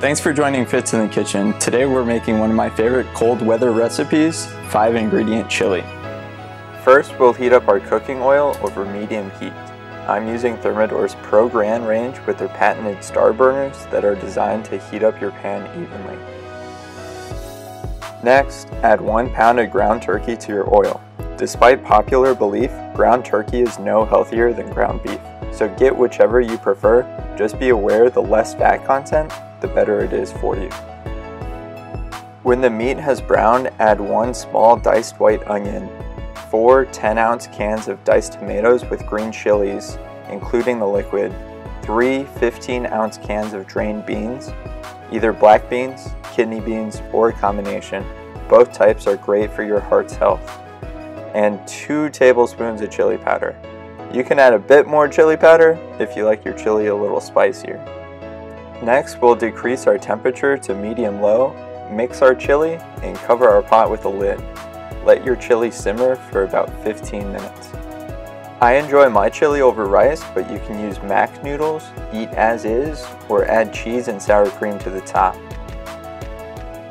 Thanks for joining Fitz in the Kitchen. Today we're making one of my favorite cold weather recipes, 5 ingredient chili. First we'll heat up our cooking oil over medium heat. I'm using Thermador's Pro Grand range with their patented star burners that are designed to heat up your pan evenly. Next, add 1 pound of ground turkey to your oil. Despite popular belief, ground turkey is no healthier than ground beef, so get whichever you prefer, just be aware the less fat content, the better it is for you. When the meat has browned, add one small diced white onion, four 10 ounce cans of diced tomatoes with green chilies, including the liquid, three 15 ounce cans of drained beans, either black beans, kidney beans, or a combination. Both types are great for your heart's health. And two tablespoons of chili powder. You can add a bit more chili powder if you like your chili a little spicier. Next, we'll decrease our temperature to medium-low, mix our chili, and cover our pot with a lid. Let your chili simmer for about 15 minutes. I enjoy my chili over rice, but you can use mac noodles, eat as is, or add cheese and sour cream to the top.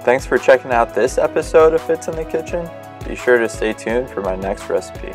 Thanks for checking out this episode of Fitz in the Kitchen. Be sure to stay tuned for my next recipe.